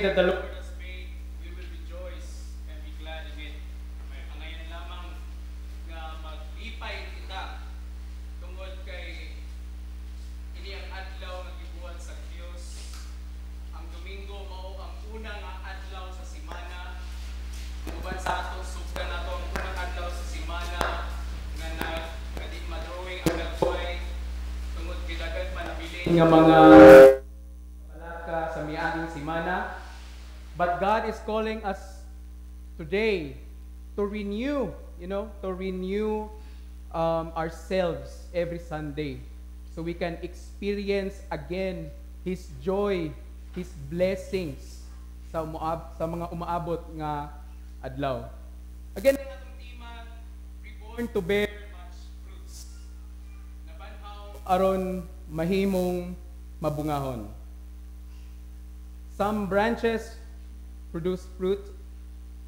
that the Lord has made, we will rejoice and be glad in it. Ang ngayon lamang nga maglipay kita tungod kay ini ang adlaw nga gibuhat sa Dios. Ang Domingo mao ang una nga adlaw sa semana. Uban sa atong sugdan nato ang unang adlaw sa semana nga na kadi madrawing ang nagbuhay tungod kay daghan manabilin nga mga calling us today to renew, you know, to renew um, ourselves every Sunday so we can experience again His joy, His blessings sa, umuab, sa mga umaabot nga adlaw. Again, ang atong tema, reborn to bear much fruits. Nabanhaw aron mahimong mabungahon. Some branches produce fruit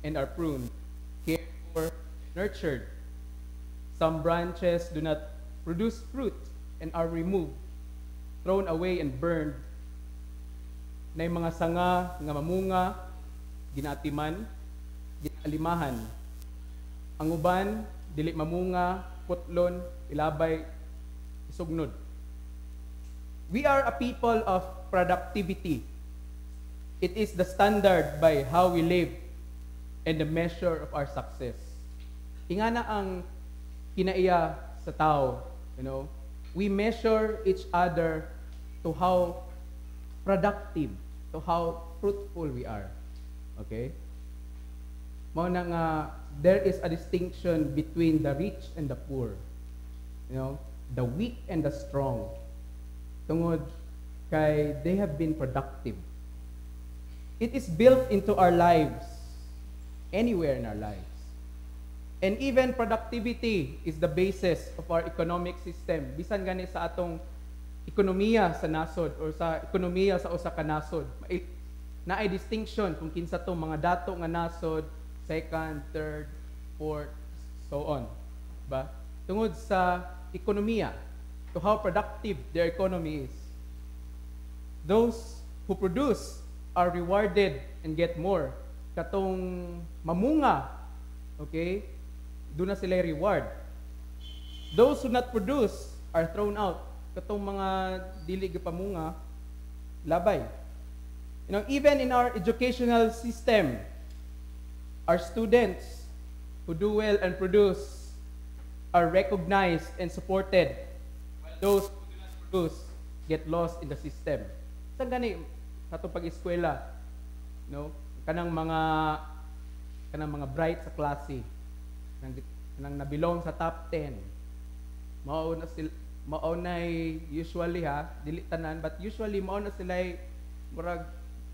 and are pruned, cared for, nurtured. Some branches do not produce fruit and are removed, thrown away and burned. Na mga sanga nga mamunga, ginatiman, ginalimahan. Ang uban, dili mamunga, putlon, ilabay, isugnod. We are a people of productivity. It is the standard by how we live and the measure of our success. Ingana ang kinaiya sa tao, you know, we measure each other to how productive, to how fruitful we are. Okay? Mao na nga there is a distinction between the rich and the poor. You know, the weak and the strong. Tungod kay they have been productive. It is built into our lives, anywhere in our lives. And even productivity is the basis of our economic system. Bisan gani sa atong ekonomiya sa nasod or sa ekonomiya sa usa ka nasod. Mai- Na ay distinction kung kinsa to mga dato nga nasod, second, third, fourth, so on. Ba? Tungod sa ekonomiya, to how productive their economy is. Those who produce are rewarded and get more. Katong mamunga, okay, doon na sila reward. Those who not produce are thrown out. Katong mga dili pamunga, labay. You know, even in our educational system, our students who do well and produce are recognized and supported. While those who do not produce get lost in the system. Saan gani sa itong pag-eskwela? No? Kanang mga kanang mga bright sa klase. Kanang, kanang nabilong sa top 10. Mao na sila mao na usually ha, dili tanan but usually mao na sila murag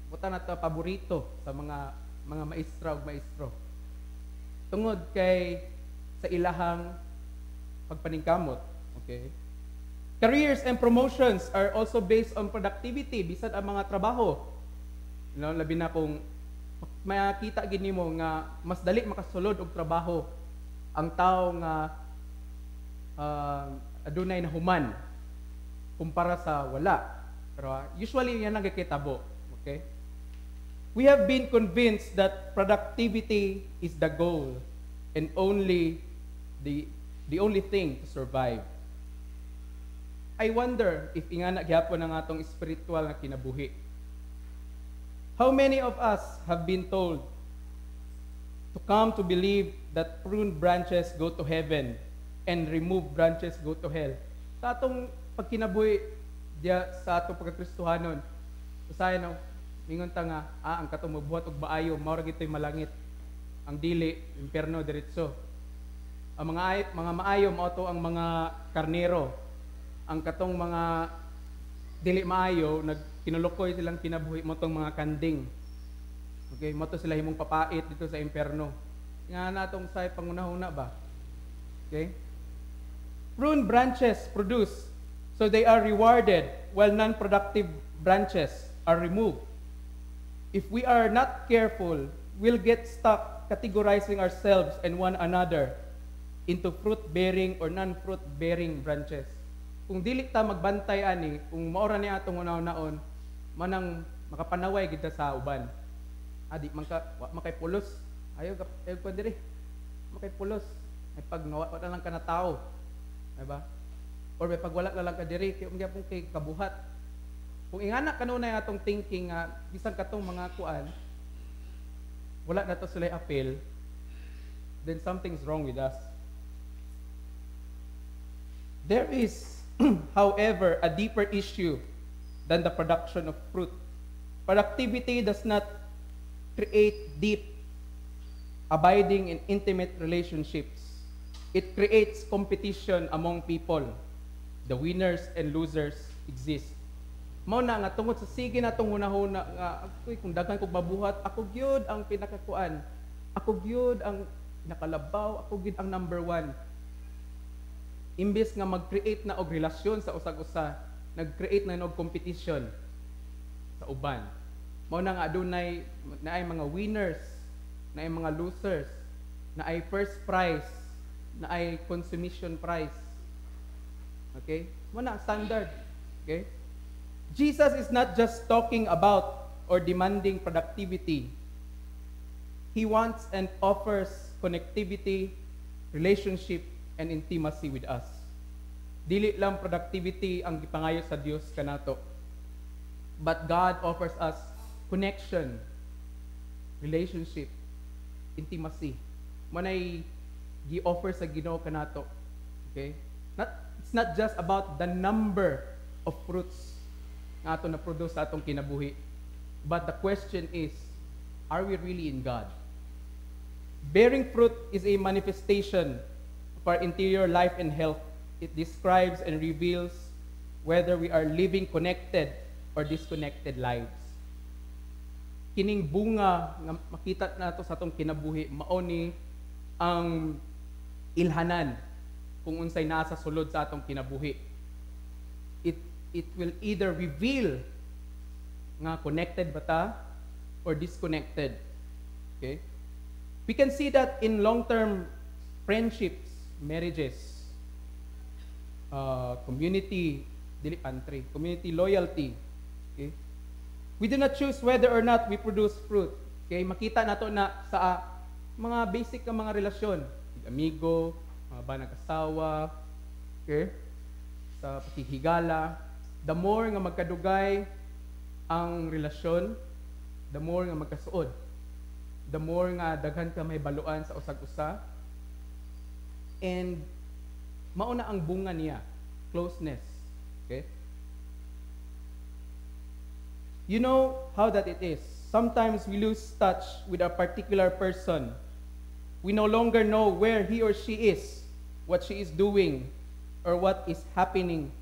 buta na to paborito sa mga mga maestra ug maestro. Tungod kay sa ilahang pagpaningkamot, okay? Careers and promotions are also based on productivity bisan ang mga trabaho. You know, labi na kung makita gid nimo nga mas dali makasulod og trabaho ang tao nga uh, adunay na human kumpara sa wala. Pero uh, usually yan ang gikitabo, okay? We have been convinced that productivity is the goal and only the the only thing to survive. I wonder if ingana gyapon ang atong spiritual nga kinabuhi. How many of us have been told to come to believe that pruned branches go to heaven and removed branches go to hell? Sa atong pagkinabuhi diya sa atong pagkakristohanon, usahay no, mingon ta nga, ah, ang katong mabuhat og maayo, mao ra malangit. Ang dili, impierno diretso. Ang mga mga maayo mao ang mga karnero. Ang katong mga dili maayo, nag kinulukoy silang kinabuhi mo tong mga kanding. Okay, mo to sila himong papait dito sa impierno. Nga natong sa pangunahuna ba? Okay? Prune branches produce, so they are rewarded, while non-productive branches are removed. If we are not careful, we'll get stuck categorizing ourselves and one another into fruit-bearing or non-fruit-bearing branches. Kung dili ta magbantay ani, kung maora ni atong unaw-naon, manang makapanaway kita sa uban. adi man ka wa makay pulos. Ayo ka ayo ko diri. Makay pulos. Ay pag nawa na lang ka na tao. Di ba? Or may pag wala na lang ka diri kay umya pong kay kabuhat. Kung ingana kanunay atong thinking nga bisan katong mga kuan wala na to sila appeal then something's wrong with us. There is however a deeper issue than the production of fruit productivity does not create deep, abiding, and intimate relationships. It creates competition among people. The winners and losers exist. Mao na nga tungod sa sige na tong hunahuna nga ako'y kung daghan kog mabuhat, ako gyud ang pinakakuan. Ako gyud ang nakalabaw, ako gyud ang number one. Imbes nga mag-create na og relasyon sa usag-usa, nag-create na og competition sa uban mao na nga adunay naay mga winners, naay mga losers, naay first prize, naay consumption price. Okay? Mo na standard. Okay? Jesus is not just talking about or demanding productivity. He wants and offers connectivity, relationship, and intimacy with us. Dili lang productivity ang gipangayo sa Dios kanato. But God offers us connection, relationship, intimacy. Manay gi-offer sa Ginoo kanato. Okay? Not it's not just about the number of fruits nga ato na produce sa atong kinabuhi. But the question is, are we really in God? Bearing fruit is a manifestation of our interior life and health. It describes and reveals whether we are living connected or disconnected lives. Kining bunga nga makita nato sa atong kinabuhi mao ni ang ilhanan kung unsay nasa sulod sa atong kinabuhi. It it will either reveal nga connected ba ta or disconnected. Okay? We can see that in long term friendships marriages uh, community dili pantry community loyalty okay We do not choose whether or not we produce fruit. Okay, makita nato na sa uh, mga basic nga mga relasyon, amigo, mga banag asawa, okay? Sa pakihigala, the more nga magkadugay ang relasyon, the more nga magkasuod. The more nga daghan ka may baluan sa usag-usa. And mauna ang bunga niya, closeness. Okay? You know how that it is. Sometimes we lose touch with a particular person. We no longer know where he or she is, what she is doing, or what is happening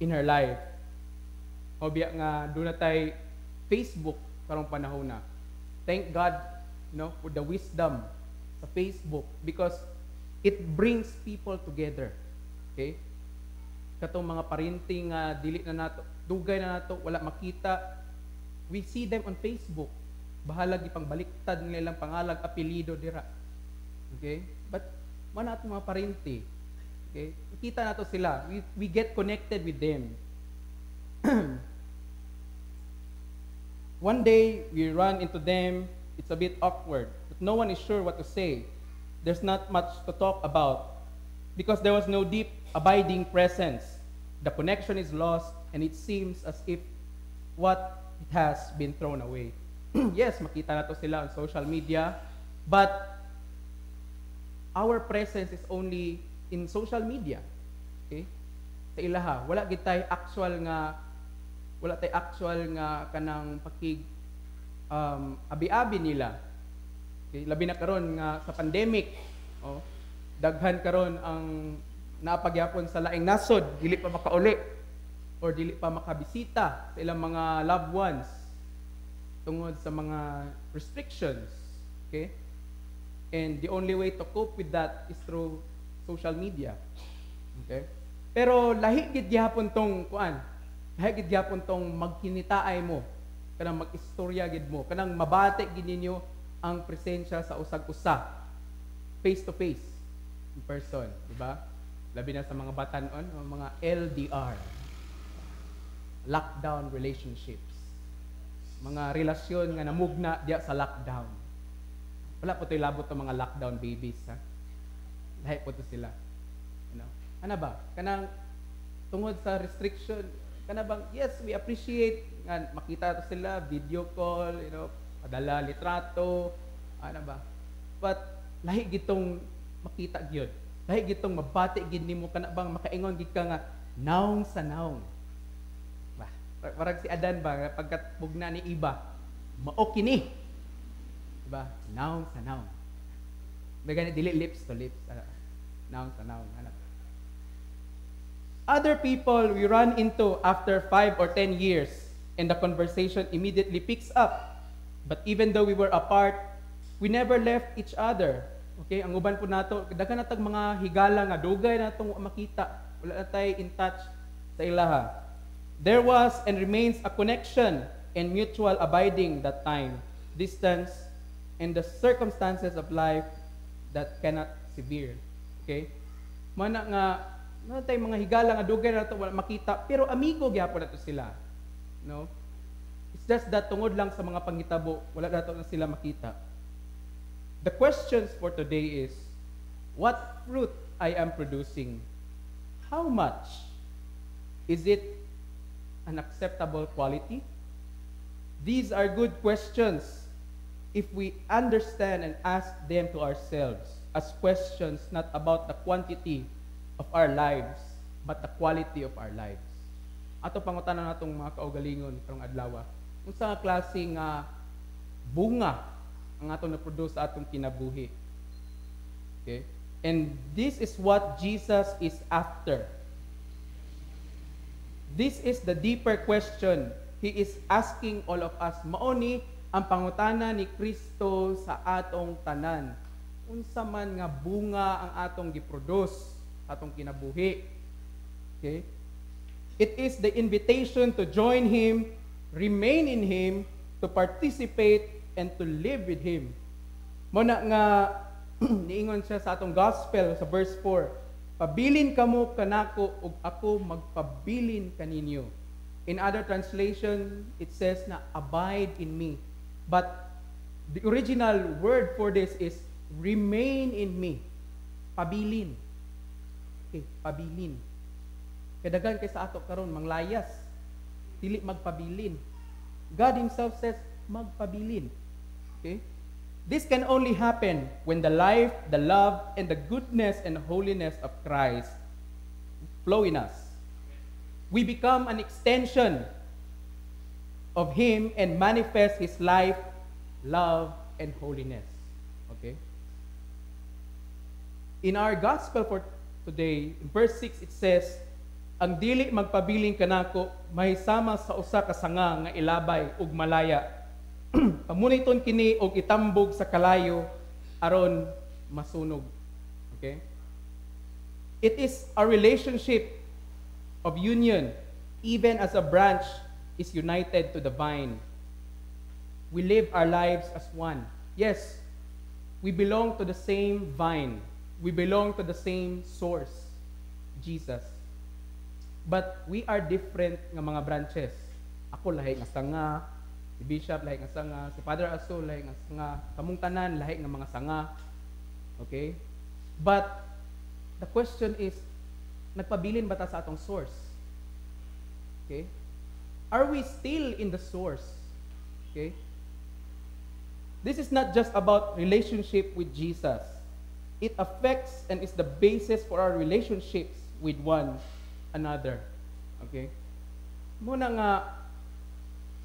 in her life. O biya nga, doon na Facebook karong panahon na. Thank God no, for the wisdom sa Facebook because it brings people together. Okay? Katong mga parinting nga uh, dili na nato, dugay na nato, wala makita, We see them on Facebook. Bahalag ipang baliktad nilang pangalag, apelido dira. Okay? But mana ato mga parente. Okay? Kita nato sila. We, we get connected with them. One day, we run into them. It's a bit awkward. But no one is sure what to say. There's not much to talk about because there was no deep, abiding presence. The connection is lost, and it seems as if what it has been thrown away. yes, makita na to sila on social media, but our presence is only in social media. Okay? Sa ilaha, wala gid actual nga wala tay actual nga kanang pakig um, abi-abi nila. Okay? Labi na karon nga sa pandemic, oh, daghan karon ang napagyapon sa laing nasod, dili pa makauli or dili pa makabisita sa ilang mga loved ones tungod sa mga restrictions. Okay? And the only way to cope with that is through social media. Okay? Pero lahi gid gyapon tong kuan. Lahi gid gyapon tong magkinitaay mo kanang mag-istorya gid mo kanang mabati gid ninyo ang presensya sa usag-usa face to face in person, di ba? Labi na sa mga batanon, mga LDR lockdown relationships. mga relasyon nga namugna diya sa lockdown. Wala po tayo labot ng mga lockdown babies, ha? Lahi po to sila. You know? Ano ba? Kanang tungod sa restriction, kana bang, yes, we appreciate nga makita to sila, video call, you know, padala litrato, ano ba? But lahi gitong makita gyud. Lahi gitong mabati gid nimo kana bang makaingon gid ka nga naong sa naong. Ba, parang si Adan ba pagkat bugna ni iba, mao kini. Diba? Naong sa naong. Bagani dili lips to lips. Uh, naong sa naong. Ano? Other people we run into after five or ten years, and the conversation immediately picks up. But even though we were apart, we never left each other. Okay, ang uban po nato, daghan natag mga higala nga dugay natong makita. Wala na tayo in touch sa ilaha. There was and remains a connection and mutual abiding that time, distance, and the circumstances of life that cannot severe. Okay? Mana nga na tay mga higala nga dugay na to wala makita pero amigo gyapon nato sila. No? Just that tungod lang sa mga pangitabo wala nato na sila makita. The questions for today is what fruit I am producing? How much? Is it an acceptable quality? These are good questions if we understand and ask them to ourselves as questions not about the quantity of our lives, but the quality of our lives. Ato pangutanan natong mga kaugalingon karong adlaw. Unsa nga klaseng uh, bunga ang atong na-produce sa atong kinabuhi. Okay? And this is what Jesus is after. This is the deeper question He is asking all of us. Maoni ang pangutana ni Kristo sa atong tanan. Unsa man nga bunga ang atong giproduce atong kinabuhi. Okay? It is the invitation to join Him, remain in Him, to participate, and to live with Him. Muna nga, niingon siya sa atong gospel sa verse 4, Pabilin kamo kanako ug ako magpabilin kaninyo. In other translation, it says na abide in me. But the original word for this is remain in me. Pabilin. Okay, pabilin. Kadagan kay sa ato karon manglayas. Dili magpabilin. God himself says magpabilin. Okay? This can only happen when the life, the love, and the goodness and holiness of Christ flow in us. We become an extension of Him and manifest His life, love, and holiness. Okay? In our gospel for today, verse 6 it says, Ang dili magpabiling kanako mahisama sa usa ka sanga nga ilabay ug malaya. Pamuniton kini og itambog sa kalayo aron masunog. Okay? It is a relationship of union even as a branch is united to the vine. We live our lives as one. Yes, we belong to the same vine. We belong to the same source, Jesus. But we are different nga mga branches. Ako lahi nga sanga, si Bishop lahi nga sanga, si Father Aso lahi nga sanga, kamong tanan lahi nga mga sanga. Okay? But the question is, nagpabilin ba ta sa atong source? Okay? Are we still in the source? Okay? This is not just about relationship with Jesus it affects and is the basis for our relationships with one another. Okay? Muna nga,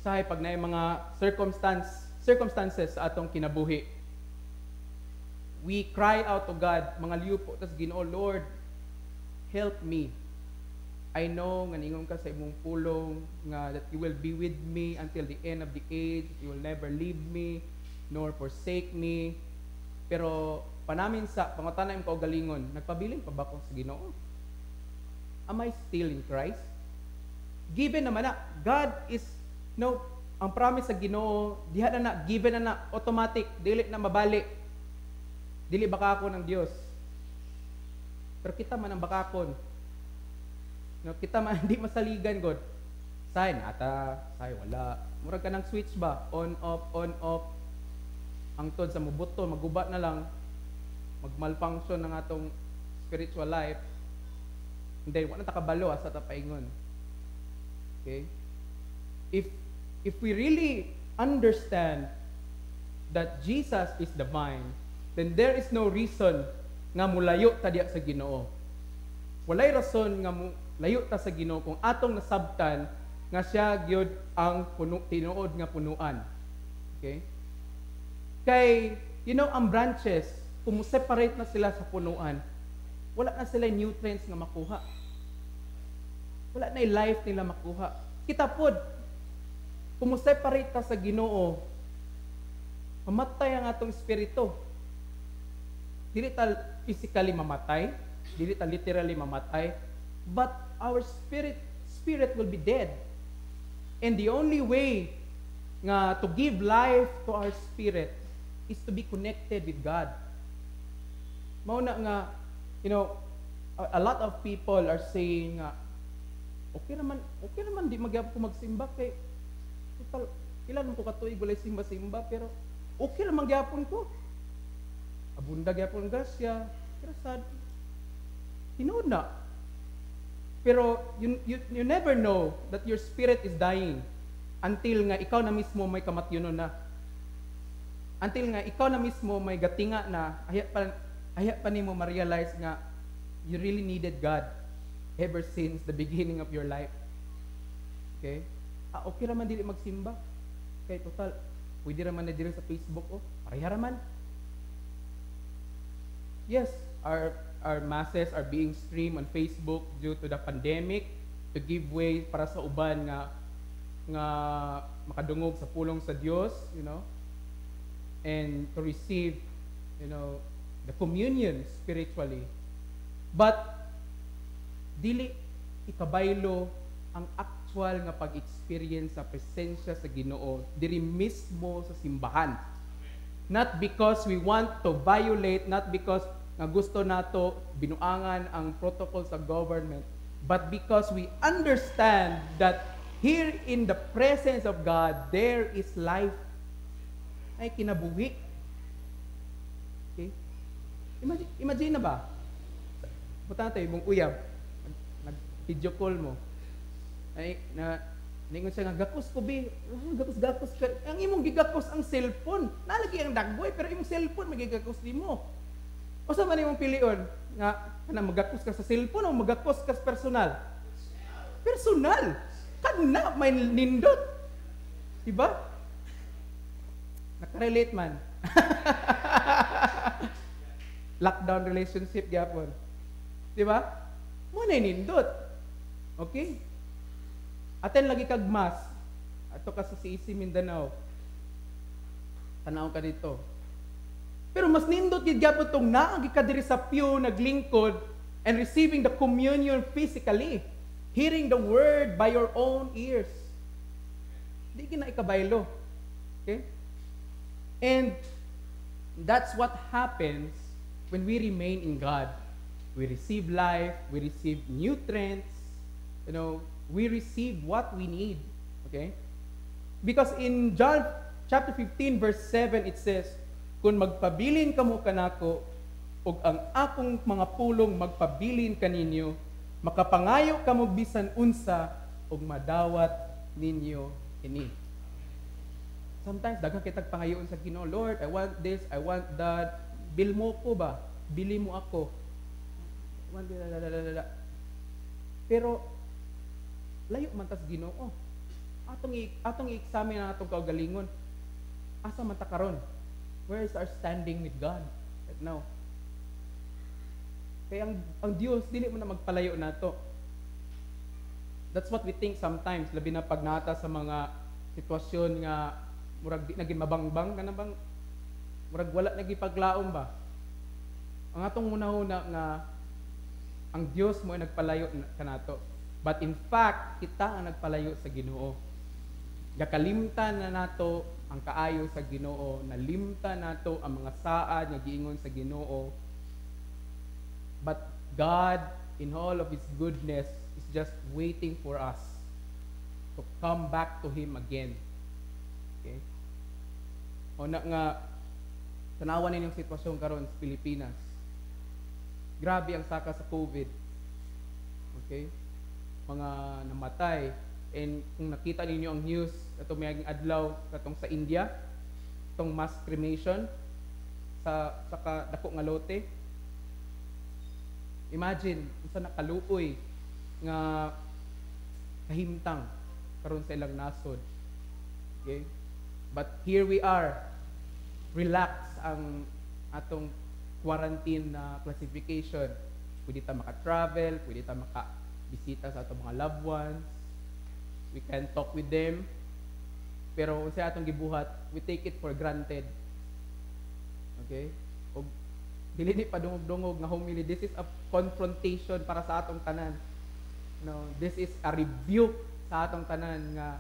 sahay pag na mga circumstance, circumstances sa atong kinabuhi, we cry out to God, mga liupo, tas ginoo, Lord, help me. I know nga ningon ka sa imong pulong nga that you will be with me until the end of the age. You will never leave me nor forsake me. Pero panamin sa pangutana im kaugalingon, nagpabilin pa ba ko sa Ginoo? Am I still in Christ? Given naman na, God is, no, ang promise sa Ginoo, diha na na, given na na, automatic, dili na mabalik. Dili baka ako ng Dios. Pero kita man ang bakakon. No, kita man hindi masaligan God sign ata say wala murag ka ng switch ba on off on off ang tod sa mubuto maguba na lang magmalfunction ng atong spiritual life hindi wala ta kabalo asa ta paingon okay if if we really understand that Jesus is the vine then there is no reason nga mulayo ta diya sa Ginoo walay rason nga layo ta sa Ginoo kung atong nasabtan nga siya gyud ang puno, tinuod nga punuan. Okay? Kay, you know, ang branches, kung na sila sa punuan, wala na sila nutrients nga makuha. Wala na life nila makuha. Kita pod, kung separate ta sa ginoo, mamatay ang atong espiritu. Dili ta physically mamatay, dili ta literally mamatay, but our spirit spirit will be dead. And the only way nga to give life to our spirit is to be connected with God. Mao na nga, you know, a, a lot of people are saying nga, okay naman, okay naman di magyap ko magsimba kay total ilan ko katuig walay simba-simba pero okay naman gyapon ko. Abunda gyapon grasya, pero sad. Tinuod na, pero you, you, you never know that your spirit is dying until nga ikaw na mismo may kamatyonon na. Until nga ikaw na mismo may gatinga na, ahya pa, ahya pa ni mo ma-realize nga you really needed God ever since the beginning of your life. Okay? Ah, okay raman dili magsimba. Okay, total. Pwede raman na dili sa Facebook, oh. Pareha raman. Yes, our our masses are being streamed on Facebook due to the pandemic to give way para sa uban nga nga makadungog sa pulong sa Dios, you know, and to receive, you know, the communion spiritually. But dili ikabaylo ang actual nga pag-experience sa presensya sa Ginoo diri mismo sa simbahan. Not because we want to violate, not because nga gusto nato binuangan ang protocol sa government but because we understand that here in the presence of God there is life ay kinabuhi imagine, imagine na ba punta tayo mong uyab nag video call mo ay na ningon siya nga gakos ko bi oh, gakos gakos ka ang imong gigakos ang cellphone nalagi ang dagboy pero imong cellphone magigakos nimo Usa man imong pilion nga kana magakos ka sa cellphone o magakos ka sa personal? Personal. Kana may nindot. Diba? Nakarelate man. Lockdown relationship gyapon. Diba? Mo na nindot. Okay? Aten lagi kag mas. Ato ka sa CEC Mindanao. Tanaw ka dito pero mas nindot gid gyapon tong naagi ka diri sa pew naglingkod and receiving the communion physically, hearing the word by your own ears. Di na ikabaylo. Okay? And that's what happens when we remain in God. We receive life, we receive nutrients, you know, we receive what we need. Okay? Because in John chapter 15 verse 7 it says, kung magpabilin kamo kanako ug ang akong mga pulong magpabilin kaninyo makapangayo kamo bisan unsa ug madawat ninyo ini sometimes daghang kitag pangayoon sa Ginoo Lord I want this I want that bil mo ko ba? Bili mo ako. Pero layo man tas Ginoo. Atong atong i-examine ang atong kaugalingon. Asa man ta karon? Where is our standing with God right now? Kaya ang, ang Diyos, dili mo na magpalayo na to. That's what we think sometimes, labi na pag nata sa mga sitwasyon nga murag di naging mabangbang ka na bang murag wala naging paglaom ba? Ang atong muna-una nga ang Dios mo ay nagpalayo kanato. But in fact, kita ang nagpalayo sa Ginoo. Gakalimtan na nato ang kaayo sa Ginoo, nalimta nato ang mga saad nga giingon sa Ginoo. But God in all of his goodness is just waiting for us to come back to Him again. Okay? O na nga, tanawan ninyong sitwasyon karon sa Pilipinas. Grabe ang saka sa COVID. Okay? Mga namatay. And kung nakita ninyo ang news, ito may adlaw katong sa India, itong mass cremation sa saka dako nga lote. Imagine, unsa nakaluoy nga kahimtang karon sa ilang nasod. Okay? But here we are. Relax ang atong quarantine na classification. Pwede ta maka-travel, pwede ta maka-bisita sa atong mga loved ones. We can talk with them. Pero sa atong gibuhat, we take it for granted. Okay? O dili ni padungog-dungog nga homily. This is a confrontation para sa atong tanan. No, this is a rebuke sa atong tanan nga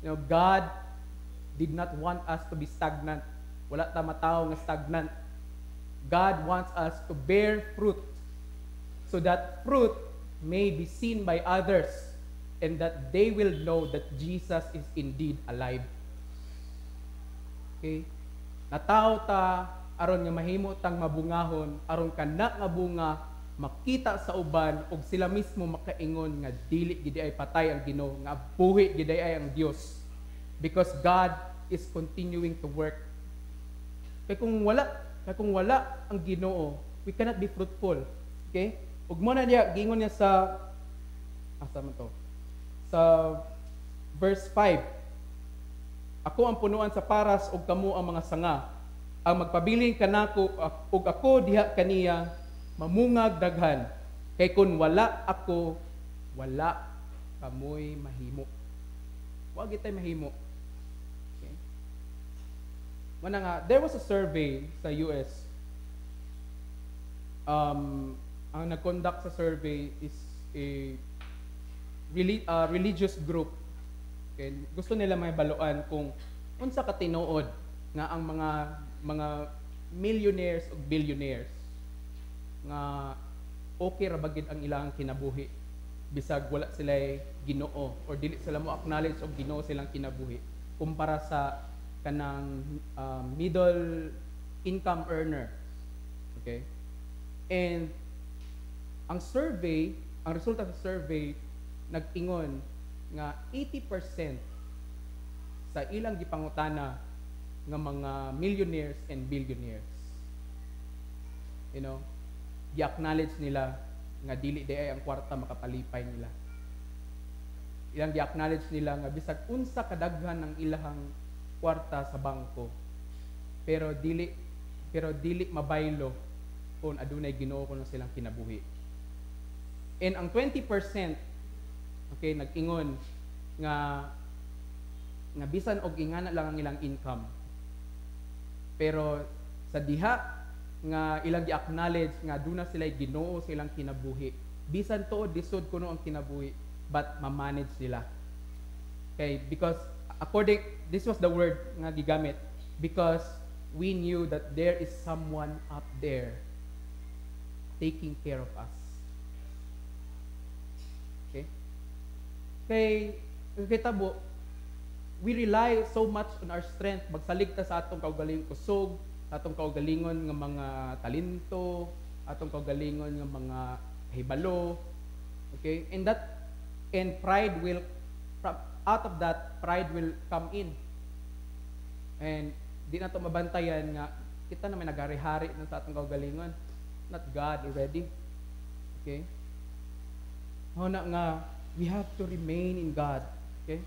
you know, God did not want us to be stagnant. Wala ta mataw nga stagnant. God wants us to bear fruit so that fruit may be seen by others and that they will know that Jesus is indeed alive. Okay? Nataw ta aron nga mahimo tang mabungahon aron kana nga bunga makita sa uban ug sila mismo makaingon nga dili gid ay patay ang Ginoo nga buhi gid ay ang Dios because God is continuing to work kay kung wala kay kung wala ang Ginoo we cannot be fruitful. Okay? Ug mo na diya gingon niya sa asa man to. Sa verse 5 ako ang punuan sa paras ug kamo ang mga sanga. Ang magpabiling kanako ug ako diha kaniya mamungag daghan. Kay kun wala ako wala kamoy mahimo. Wa gitay mahimo. okay Mana nga there was a survey sa US um ang nag-conduct sa survey is a reli- uh, religious group. Okay gusto nila may baluan kung unsa ka tinuod nga ang mga mga millionaires ug billionaires nga okay ra bagid ang ilang kinabuhi? Bisag wala sila Ginoo or dili sila mo acknowledge og Ginoo silang kinabuhi kumpara sa kanang uh, middle income earner. Okay? And ang survey ang resulta sa survey nag-ingon nga 80% sa ilang gipangutana nga mga millionaires and billionaires. You know gi-acknowledge nila nga dili di ay ang kwarta makapalipay nila. Ilang gi-acknowledge nila nga bisag unsa kadaghan ang ilahang kwarta sa bangko pero dili pero dili mabaylo kung adunay Ginoo kuno silang kinabuhi. And ang 20% okay nag-ingon nga nga bisan og ingana lang ang ilang income. Pero sa diha nga ilang gi-acknowledge nga duna sila Ginoo sa ilang kinabuhi. Bisan to disod kuno ang kinabuhi but ma-manage nila. Okay, because according this was the word nga gigamit because we knew that there is someone up there taking care of us. Okay? Kay kita bo we rely so much on our strength magsalig ta sa atong kaugaling kusog atong kaugalingon nga mga talento, atong kaugalingon nga mga hibalo. Okay? And that and pride will out of that pride will come in. And di na to mabantayan nga kita na may nagari-hari na sa atong kaugalingon. Not God already. Okay? Hona nga we have to remain in God. Okay?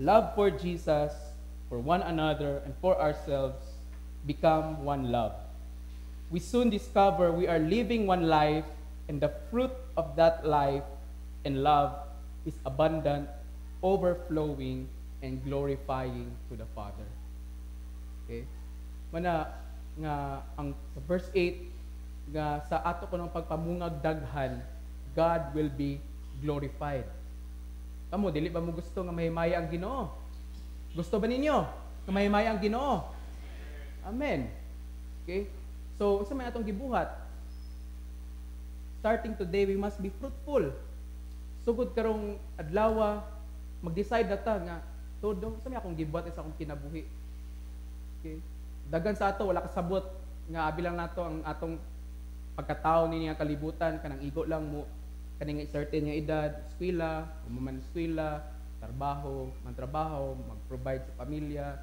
Love for Jesus for one another, and for ourselves become one love. We soon discover we are living one life, and the fruit of that life and love is abundant, overflowing, and glorifying to the Father. Okay? Mana nga ang sa verse 8 nga sa ato ko ng pagpamungag daghan, God will be glorified. Kamo dili ba mo gusto nga mahimaya ang Ginoo? Gusto ba ninyo? Kamay-may ang ginoo. Amen. Okay? So, sa may atong gibuhat, starting today, we must be fruitful. So sugod karong adlaw mag-decide na ta nga todo sa akong gibuhat sa akong kinabuhi. Okay? Dagan sa ato wala kasabot nga abi lang nato ang atong pagkatao ni nga kalibutan kanang igo lang mo kaning certain nga edad, eskwela, man eskwela, trabaho, man trabaho, mag-provide sa pamilya,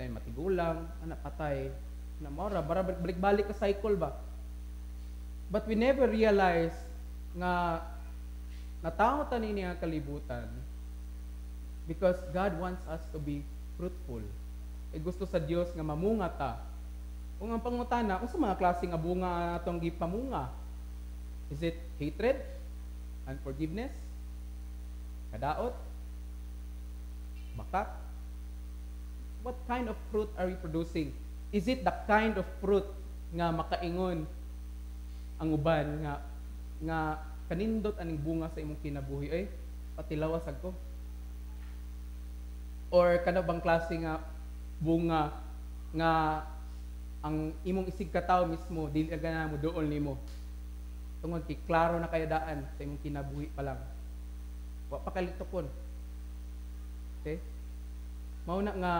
then matigulang, anak patay, na mora bara balik-balik ka cycle ba. But we never realize nga natawo ta ni nga kalibutan because God wants us to be fruitful. E gusto sa Dios nga mamunga ta. Kung ang pangutana, kung sa mga klase nga bunga atong gipamunga, is it hatred? Unforgiveness? Kadaot? Bakat? What kind of fruit are we producing? Is it the kind of fruit nga makaingon ang uban nga nga kanindot aning bunga sa imong kinabuhi ay patilawas ko or kana bang klase nga bunga nga ang imong isig kataw mismo dili ka mo dool nimo. Tungod kay klaro na kaya daan sa imong kinabuhi pa lang. Wa pa kalitokon. Okay? Mao na nga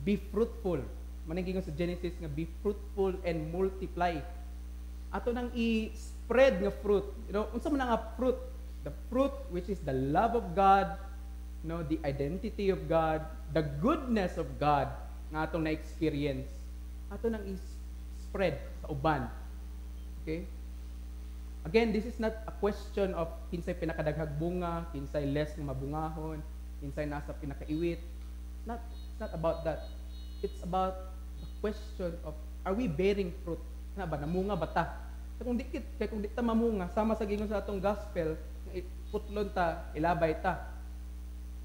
be fruitful. Maningin sa Genesis nga be fruitful and multiply. Ato nang i-spread nga fruit you know unsa man nga fruit the fruit which is the love of God no the identity of God, the goodness of God nga atong na-experience. Ato nang i-spread sa uban. Okay? Again, this is not a question of kinsay pinakadaghag bunga, kinsay less nga mabungahon, kinsay nasa pinakaiwit. Not, it's not about that. It's about the question of are we bearing fruit? Na ba namunga ba ta? Kung di kay kung di ta mamunga sama sa gingon sa atong gospel, putlon ta, ilabay ta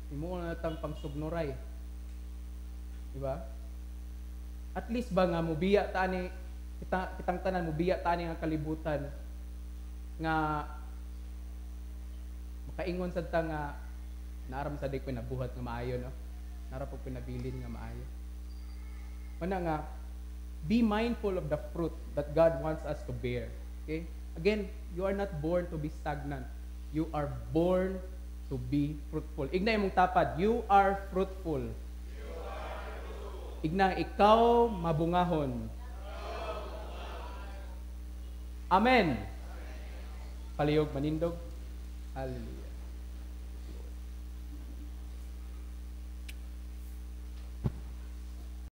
Imo na tang pangsugnuray. Di ba? At least ba nga mubiya ta ni kita, kitang tanan mubiya ta ni nga kalibutan nga makaingon sa ta nga naram sa di ko nabuhat nga maayo no. Nara po pinabilin nga maayo. Mana nga be mindful of the fruit that God wants us to bear. Okay? Again, you are not born to be stagnant. You are born to be fruitful. Ignay mong tapad, you are fruitful. Ignang ikaw mabungahon. Amen. Paliyog manindog. Hallelujah.